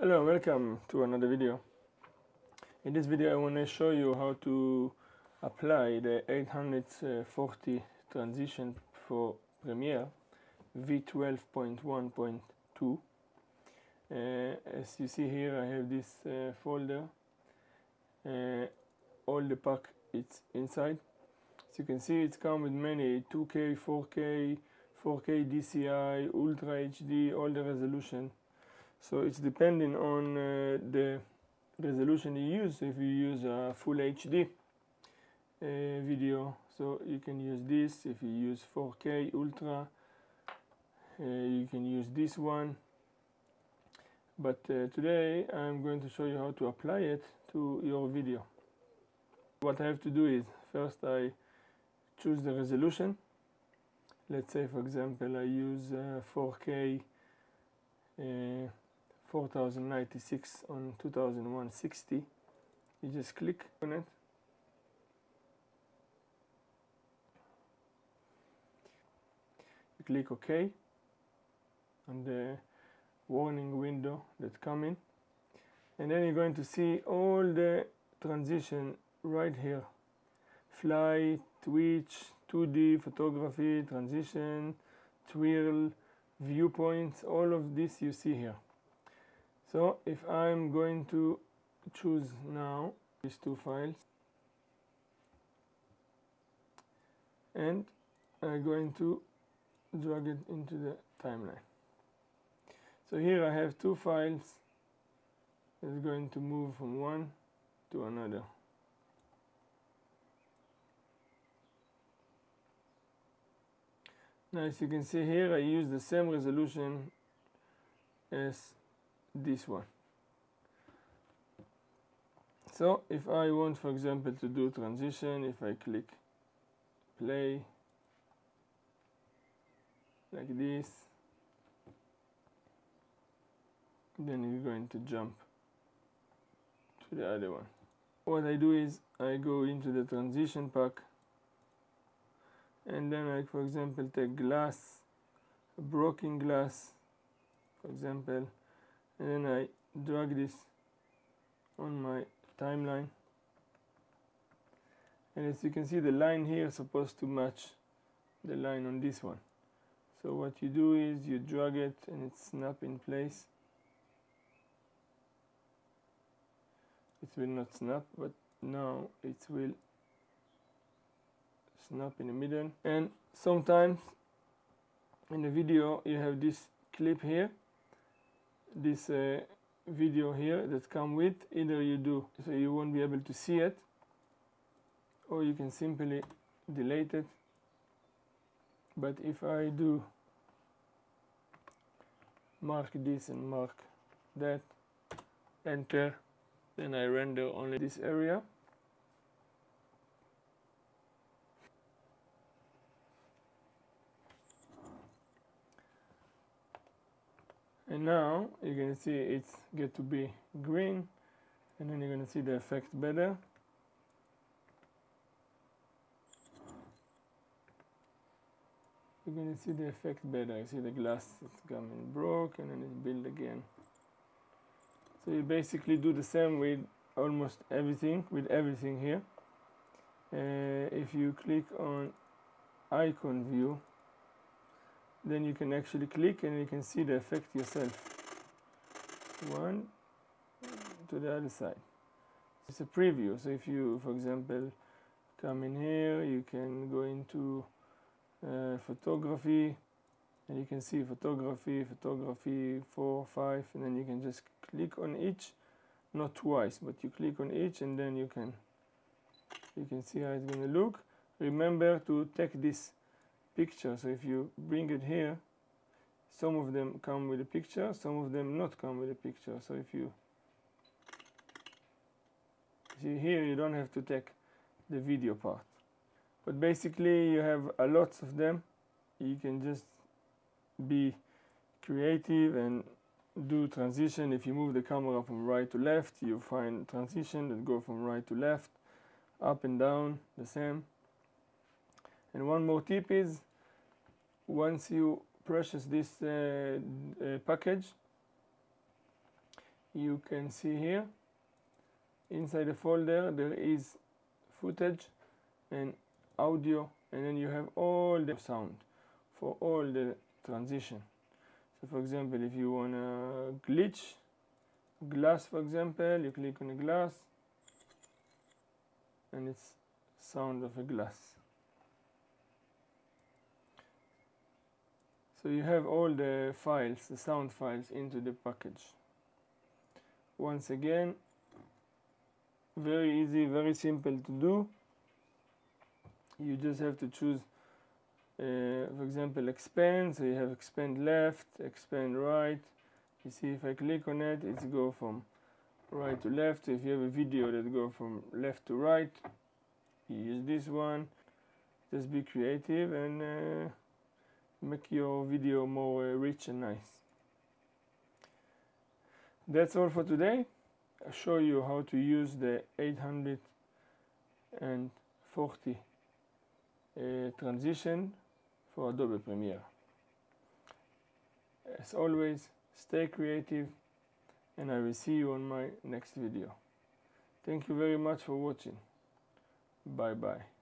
Hello, welcome to another video. In this video I want to show you how to apply the 840 transition for Premiere v12.1.2 uh, as you see here I have this uh, folder. Uh, all the pack it's inside. As you can see it's come with many 2k 4k 4k DCI Ultra HD all the resolution so it's depending on uh, the resolution you use. If you use a full HD uh, video so you can use this. If you use 4k ultra uh, you can use this one. But uh, today I'm going to show you how to apply it to your video. What I have to do is first I choose the resolution. Let's say for example I use 4k uh, 4096 on 2160 you just click on it. You click OK. On the warning window that come in. And then you're going to see all the transition right here. Fly twitch 2d photography transition twirl viewpoints all of this you see here so if I'm going to choose now these two files and I'm going to drag it into the timeline. So here I have two files it's going to move from one to another. Now as you can see here I use the same resolution as this one. So if I want for example to do transition if I click play like this then you're going to jump to the other one. What I do is I go into the transition pack and then I for example take glass broken glass for example and then I drag this on my timeline. And as you can see the line here is supposed to match the line on this one. So what you do is you drag it and it snap in place. It will not snap but now it will snap in the middle. And sometimes in the video you have this clip here this uh, video here that come with. Either you do so you won't be able to see it or you can simply delete it. But if I do mark this and mark that enter then I render only this area and now you're going to see it's get to be green and then you're going to see the effect better. You're going to see the effect better. You see the glass it's coming broke and then it build again. So you basically do the same with almost everything with everything here. Uh, if you click on icon view then you can actually click and you can see the effect yourself. One to the other side. It's a preview. So if you for example come in here you can go into uh, photography and you can see photography photography four five and then you can just click on each. Not twice but you click on each and then you can you can see how it's going to look. Remember to take this picture. So if you bring it here some of them come with a picture some of them not come with a picture. So if you see here you don't have to take the video part. But basically you have a lots of them. You can just be creative and do transition. If you move the camera from right to left you find transition that go from right to left up and down the same and one more tip is once you purchase this uh, uh, package you can see here inside the folder there is footage and audio and then you have all the sound for all the transition. So for example if you want a glitch glass for example you click on a glass and it's sound of a glass so you have all the files the sound files into the package. Once again very easy very simple to do. You just have to choose uh, for example expand. So you have expand left expand right. You see if I click on it it's go from right to left. So if you have a video that go from left to right you use this one. Just be creative and uh, make your video more uh, rich and nice that's all for today I show you how to use the 840 uh, transition for Adobe Premiere. As always, stay creative and I will see you on my next video. Thank you very much for watching. Bye bye.